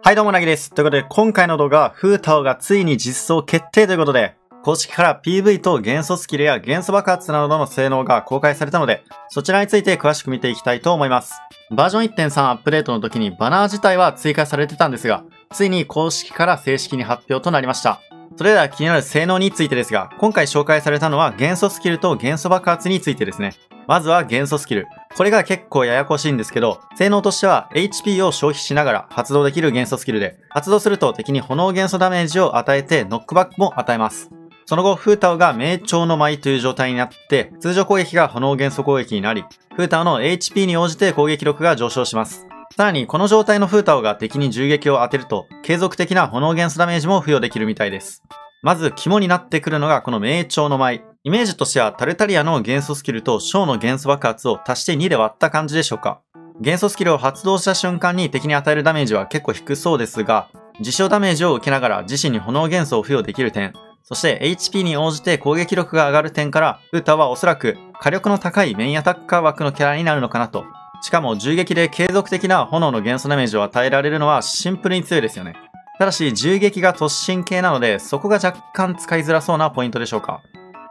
はいどうもなぎです。ということで今回の動画はフータオがついに実装決定ということで、公式から PV と元素スキルや元素爆発などの性能が公開されたので、そちらについて詳しく見ていきたいと思います。バージョン1.3アップデートの時にバナー自体は追加されてたんですが、ついに公式から正式に発表となりました。それでは気になる性能についてですが、今回紹介されたのは元素スキルと元素爆発についてですね。まずは元素スキル。これが結構ややこしいんですけど、性能としては HP を消費しながら発動できる元素スキルで、発動すると敵に炎元素ダメージを与えてノックバックも与えます。その後、フータオが名鳥の舞という状態になって、通常攻撃が炎元素攻撃になり、フータオの HP に応じて攻撃力が上昇します。さらに、この状態のフータオが敵に銃撃を当てると、継続的な炎元素ダメージも付与できるみたいです。まず、肝になってくるのがこの名鳥の舞。イメージとしてはタルタリアの元素スキルと小の元素爆発を足して2で割った感じでしょうか？元素スキルを発動した瞬間に敵に与えるダメージは結構低そうですが、自傷ダメージを受けながら自身に炎元素を付与できる点、そして HP に応じて攻撃力が上がる点から、ウータはおそらく火力の高いメインアタッカー枠のキャラになるのかなと。しかも銃撃で継続的な炎の元素ダメージを与えられるのはシンプルに強いですよね。ただし銃撃が突進系なので、そこが若干使いづらそうなポイントでしょうか？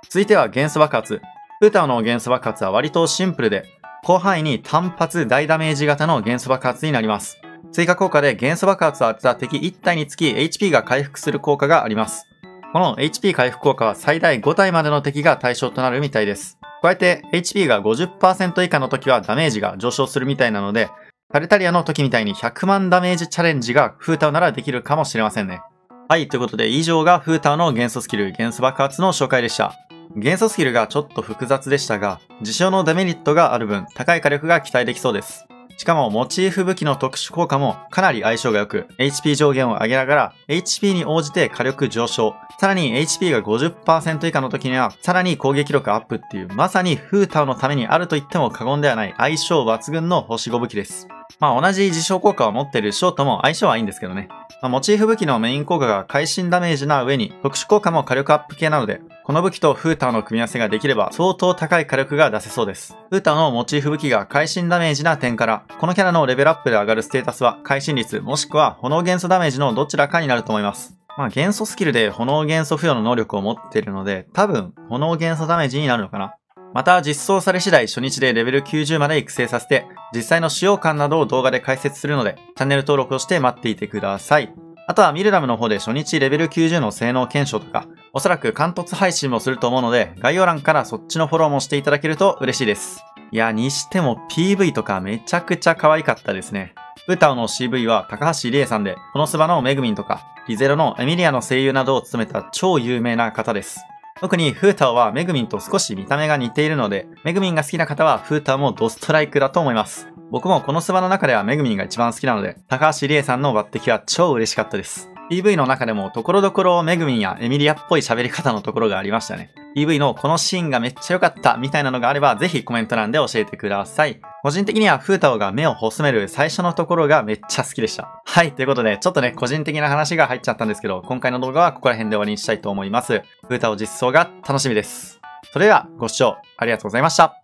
続いては元素爆発。ウータオの元素爆発は割とシンプルで、広範囲に単発大ダメージ型の元素爆発になります。追加効果で元素爆発を当てた敵1体につき HP が回復する効果があります。この HP 回復効果は最大5体までの敵が対象となるみたいです。加えて HP が50%以下の時はダメージが上昇するみたいなので、タルタリアの時みたいに100万ダメージチャレンジがフータウならできるかもしれませんね。はい、ということで以上がフータウの元素スキル、元素爆発の紹介でした。元素スキルがちょっと複雑でしたが、自称のデメリットがある分、高い火力が期待できそうです。しかも、モチーフ武器の特殊効果もかなり相性が良く、HP 上限を上げながら、HP に応じて火力上昇、さらに HP が50%以下の時には、さらに攻撃力アップっていう、まさにフータウのためにあると言っても過言ではない相性抜群の星5武器です。まあ同じ自傷効果を持っているショートも相性はいいんですけどね。まあ、モチーフ武器のメイン効果が会心ダメージな上に、特殊効果も火力アップ系なので、この武器とフーターの組み合わせができれば相当高い火力が出せそうです。フーターのモチーフ武器が会心ダメージな点から、このキャラのレベルアップで上がるステータスは会心率もしくは炎元素ダメージのどちらかになると思います。まあ元素スキルで炎元素付与の能力を持っているので、多分炎元素ダメージになるのかな。また実装され次第初日でレベル90まで育成させて、実際の使用感などを動画で解説するので、チャンネル登録をして待っていてください。あとはミルダムの方で初日レベル90の性能検証とか、おそらく貫突配信もすると思うので、概要欄からそっちのフォローもしていただけると嬉しいです。いや、にしても PV とかめちゃくちゃ可愛かったですね。ウタオの CV は高橋理恵さんで、このスバのメグミンとか、リゼロのエミリアの声優などを務めた超有名な方です。特にフータオはメグミンと少し見た目が似ているので、メグミンが好きな方はフータオもドストライクだと思います。僕もこのスバの中ではメグミンが一番好きなので、高橋理恵さんの抜擢は超嬉しかったです。PV の中でもところどころメグミンやエミリアっぽい喋り方のところがありましたね。PV のこのシーンがめっちゃ良かったみたいなのがあればぜひコメント欄で教えてください。個人的にはフータオが目を細める最初のところがめっちゃ好きでした。はい、ということでちょっとね、個人的な話が入っちゃったんですけど、今回の動画はここら辺で終わりにしたいと思います。フータオ実装が楽しみです。それではご視聴ありがとうございました。